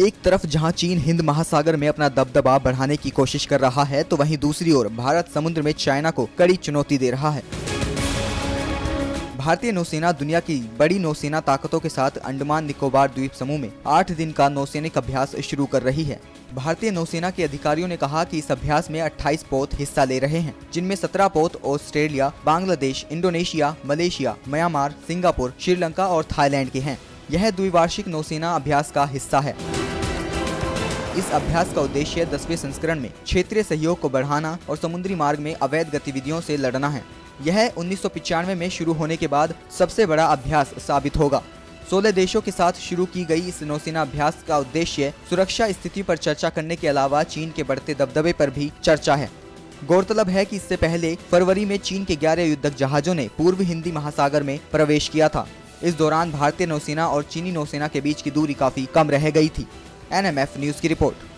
एक तरफ़ जहाँ चीन हिंद महासागर में अपना दबदबा बढ़ाने की कोशिश कर रहा है तो वहीं दूसरी ओर भारत समुद्र में चाइना को कड़ी चुनौती दे रहा है। भारतीय नौसेना दुनिया की बड़ी नौसेना ताकतों के साथ अंडमान निकोबार द्वीप समूह में आठ दिन का नौसैनिक अभ्यास शुरू कर रही है। भारतीय नौसेना के अधिकारियों ने कहा कि इस अभ्यास में 28 पोत हिस्सा ले रहे हैं, जिनमें 17 पोत Australia, Bangladesh, Indonesia, Malaysia, Myanmar, Singapore, Sri Lanka और थाईलैंड के हैं। यह द्विवार्षिक नौसेना अभ्यास का हिस्सा है। इस अभ्यास का उद्देश्य दसवें संस्करण में क्षेत्रीय सहयोग को बढ़ाना और समुद्री मार्ग में अवैध गतिविधियों से लड़ना है। यह उन्नीस में शुरू होने के बाद सबसे बड़ा अभ्यास साबित होगा। सोलह देशों के साथ शुरू की गई इस नौसेना अभ्यास का उद्देश्य सुरक्षा स्थिति पर चर्चा करने के अलावा चीन के बढ़ते दबदबे पर भी चर्चा है। गौरतलब है कि इससे पहले फरवरी में चीन के ग्यारह युद्धक जहाजों ने पूर्व हिंदी महासागर में प्रवेश किया था। इस दौरान भारतीय नौसेना और चीनी नौसेना के बीच की दूरी काफ़ी कम रह गई थी। एनएमएफ न्यूज़ की रिपोर्ट।